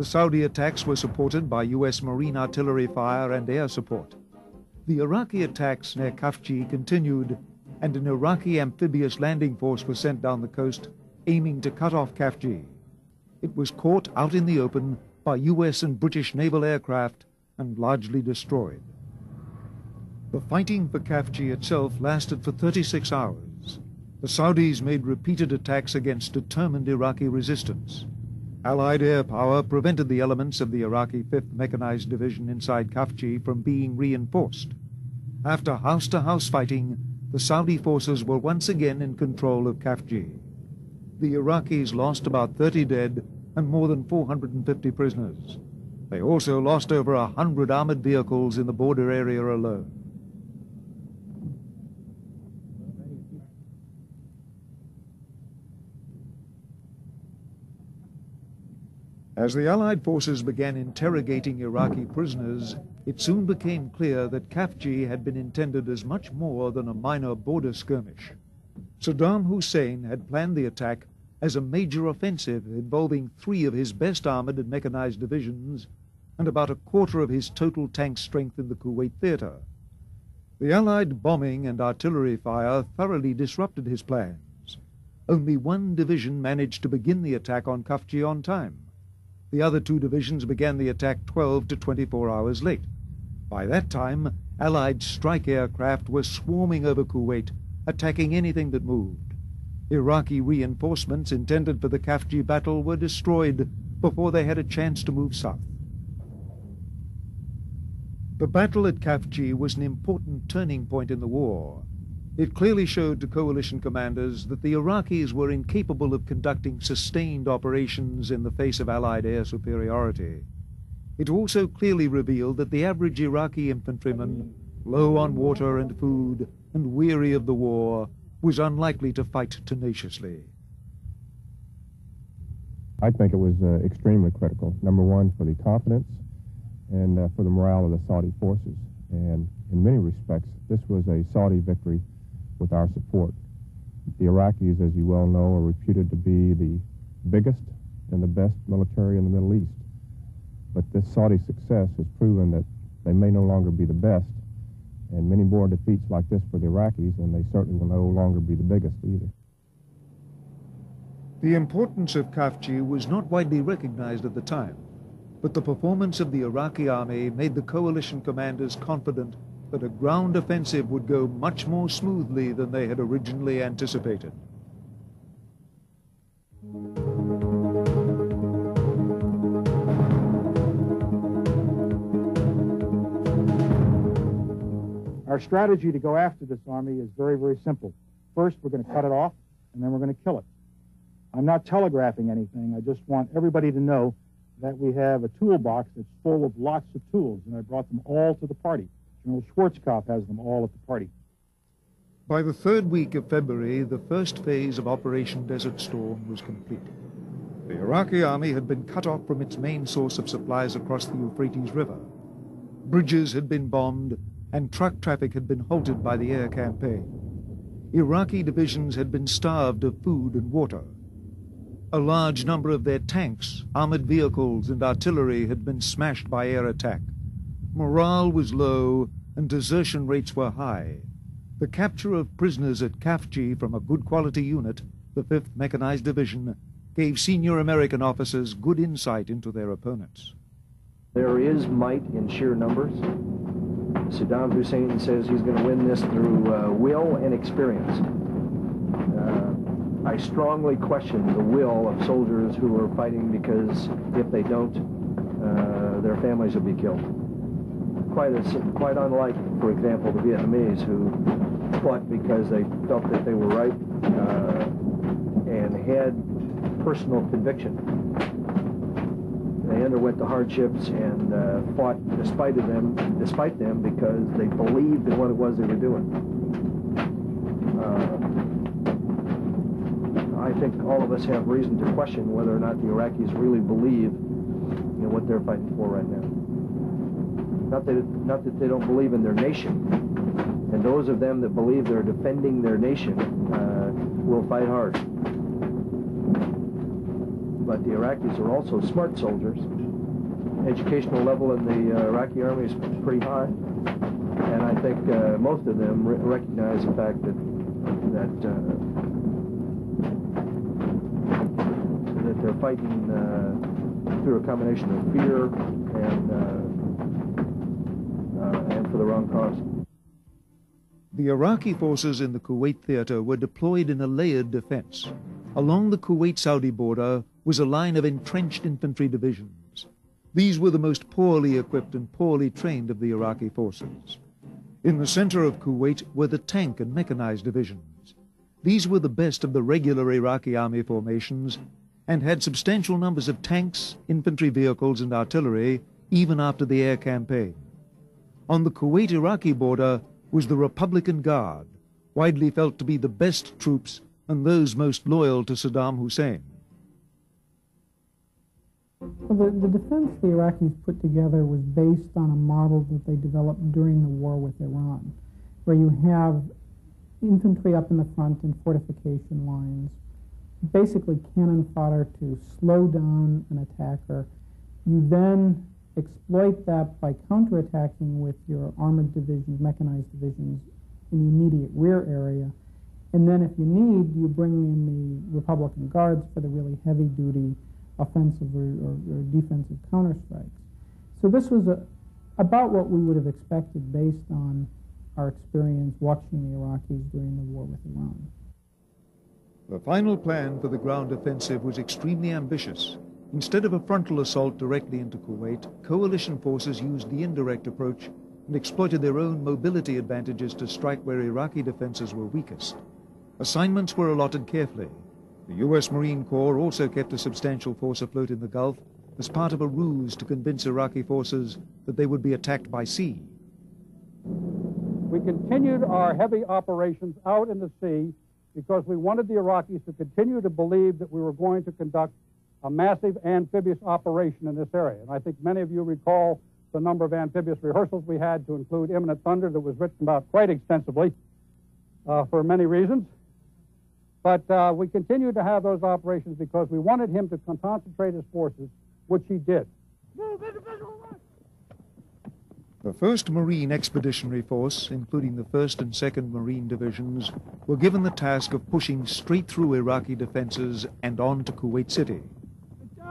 The Saudi attacks were supported by U.S. Marine artillery fire and air support. The Iraqi attacks near Khafji continued, and an Iraqi amphibious landing force was sent down the coast, aiming to cut off Khafji. It was caught out in the open by U.S. and British naval aircraft and largely destroyed. The fighting for Khafji itself lasted for 36 hours. The Saudis made repeated attacks against determined Iraqi resistance. Allied air power prevented the elements of the Iraqi 5th Mechanized Division inside Khafji from being reinforced. After house-to-house fighting, the Saudi forces were once again in control of Khafji. The Iraqis lost about 30 dead and more than 450 prisoners. They also lost over a hundred armored vehicles in the border area alone. As the Allied forces began interrogating Iraqi prisoners, it soon became clear that Khafji had been intended as much more than a minor border skirmish. Saddam Hussein had planned the attack as a major offensive involving three of his best armored and mechanized divisions and about a quarter of his total tank strength in the Kuwait theater. The Allied bombing and artillery fire thoroughly disrupted his plans. Only one division managed to begin the attack on Khafji on time. The other two divisions began the attack 12 to 24 hours late. By that time, Allied strike aircraft were swarming over Kuwait, attacking anything that moved. Iraqi reinforcements intended for the Khafji battle were destroyed before they had a chance to move south. The battle at Khafji was an important turning point in the war. It clearly showed to coalition commanders that the Iraqis were incapable of conducting sustained operations in the face of Allied air superiority. It also clearly revealed that the average Iraqi infantryman, low on water and food and weary of the war, was unlikely to fight tenaciously. I think it was uh, extremely critical. Number one, for the confidence and uh, for the morale of the Saudi forces. And in many respects, this was a Saudi victory with our support. The Iraqis, as you well know, are reputed to be the biggest and the best military in the Middle East. But this Saudi success has proven that they may no longer be the best, and many more defeats like this for the Iraqis, and they certainly will no longer be the biggest either. The importance of Khafji was not widely recognized at the time, but the performance of the Iraqi army made the coalition commanders confident that a ground offensive would go much more smoothly than they had originally anticipated. Our strategy to go after this army is very, very simple. First, we're going to cut it off, and then we're going to kill it. I'm not telegraphing anything. I just want everybody to know that we have a toolbox that's full of lots of tools, and I brought them all to the party. General Schwarzkopf has them all at the party. By the third week of February, the first phase of Operation Desert Storm was complete. The Iraqi army had been cut off from its main source of supplies across the Euphrates River. Bridges had been bombed, and truck traffic had been halted by the air campaign. Iraqi divisions had been starved of food and water. A large number of their tanks, armored vehicles, and artillery had been smashed by air attack. Morale was low and desertion rates were high. The capture of prisoners at Khafji from a good quality unit, the 5th Mechanized Division, gave senior American officers good insight into their opponents. There is might in sheer numbers. Saddam Hussein says he's going to win this through uh, will and experience. Uh, I strongly question the will of soldiers who are fighting because if they don't, uh, their families will be killed quite a, quite unlike, for example, the Vietnamese who fought because they felt that they were right uh, and had personal conviction. They underwent the hardships and uh, fought despite of them, despite them, because they believed in what it was they were doing. Uh, I think all of us have reason to question whether or not the Iraqis really believe in what they're fighting for right now. Not that, not that they don't believe in their nation. And those of them that believe they're defending their nation uh, will fight hard. But the Iraqis are also smart soldiers, educational level in the uh, Iraqi army is pretty high, and I think uh, most of them re recognize the fact that that uh, that they're fighting uh, through a combination of fear and uh, wrong. The Iraqi forces in the Kuwait theater were deployed in a layered defense. Along the Kuwait-Saudi border was a line of entrenched infantry divisions. These were the most poorly equipped and poorly trained of the Iraqi forces. In the center of Kuwait were the tank and mechanized divisions. These were the best of the regular Iraqi army formations and had substantial numbers of tanks, infantry vehicles, and artillery even after the air campaign. On the Kuwait-Iraqi border was the Republican Guard, widely felt to be the best troops and those most loyal to Saddam Hussein. Well, the, the defense the Iraqis put together was based on a model that they developed during the war with Iran, where you have infantry up in the front and fortification lines, basically cannon fodder to slow down an attacker. You then exploit that by counterattacking with your armored divisions, mechanized divisions in the immediate rear area. And then if you need, you bring in the Republican Guards for the really heavy-duty offensive or, or, or defensive counterstrikes. So this was a, about what we would have expected based on our experience watching the Iraqis during the war with Iran. The final plan for the ground offensive was extremely ambitious. Instead of a frontal assault directly into Kuwait, coalition forces used the indirect approach and exploited their own mobility advantages to strike where Iraqi defenses were weakest. Assignments were allotted carefully, the U.S. Marine Corps also kept a substantial force afloat in the Gulf as part of a ruse to convince Iraqi forces that they would be attacked by sea. We continued our heavy operations out in the sea because we wanted the Iraqis to continue to believe that we were going to conduct a massive amphibious operation in this area. And I think many of you recall the number of amphibious rehearsals we had to include Imminent Thunder that was written about quite extensively uh, for many reasons. But uh, we continued to have those operations because we wanted him to concentrate his forces, which he did. The 1st Marine Expeditionary Force, including the 1st and 2nd Marine Divisions, were given the task of pushing straight through Iraqi defenses and on to Kuwait City.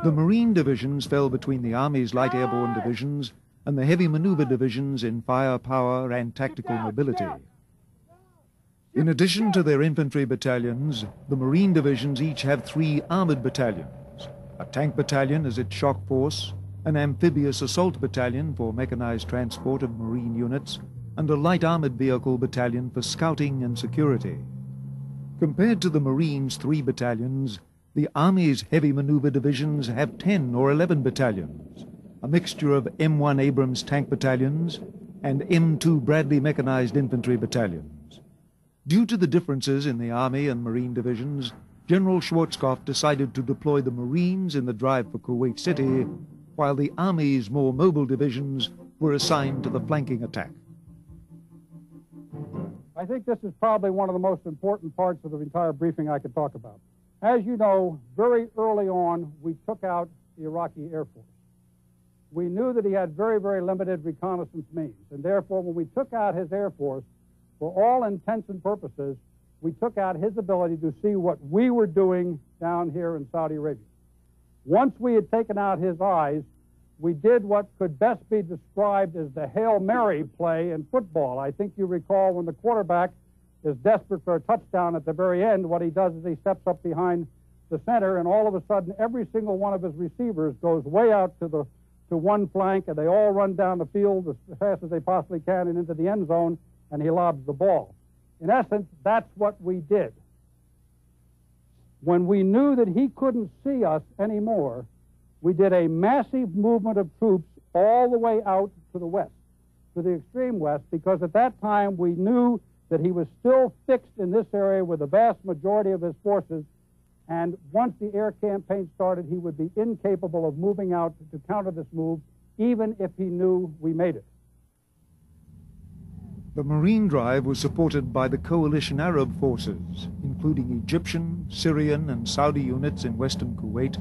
The Marine Divisions fell between the Army's light airborne divisions and the heavy maneuver divisions in firepower and tactical mobility. In addition to their infantry battalions, the Marine divisions each have three armored battalions. A tank battalion as its shock force, an amphibious assault battalion for mechanized transport of Marine units, and a light armored vehicle battalion for scouting and security. Compared to the Marines' three battalions, the Army's heavy maneuver divisions have 10 or 11 battalions, a mixture of M1 Abrams tank battalions and M2 Bradley mechanized infantry battalions. Due to the differences in the Army and Marine divisions, General Schwarzkopf decided to deploy the Marines in the drive for Kuwait City, while the Army's more mobile divisions were assigned to the flanking attack. I think this is probably one of the most important parts of the entire briefing I could talk about. As you know, very early on, we took out the Iraqi Air Force. We knew that he had very, very limited reconnaissance means, and therefore, when we took out his Air Force, for all intents and purposes, we took out his ability to see what we were doing down here in Saudi Arabia. Once we had taken out his eyes, we did what could best be described as the Hail Mary play in football. I think you recall when the quarterback is desperate for a touchdown at the very end, what he does is he steps up behind the center, and all of a sudden, every single one of his receivers goes way out to the to one flank, and they all run down the field as fast as they possibly can and into the end zone and he lobs the ball. In essence, that's what we did. When we knew that he couldn't see us anymore, we did a massive movement of troops all the way out to the west, to the extreme west, because at that time we knew that he was still fixed in this area with the vast majority of his forces, and once the air campaign started, he would be incapable of moving out to counter this move, even if he knew we made it. The Marine drive was supported by the coalition Arab forces, including Egyptian, Syrian, and Saudi units in western Kuwait,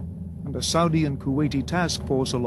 and a Saudi and Kuwaiti task force along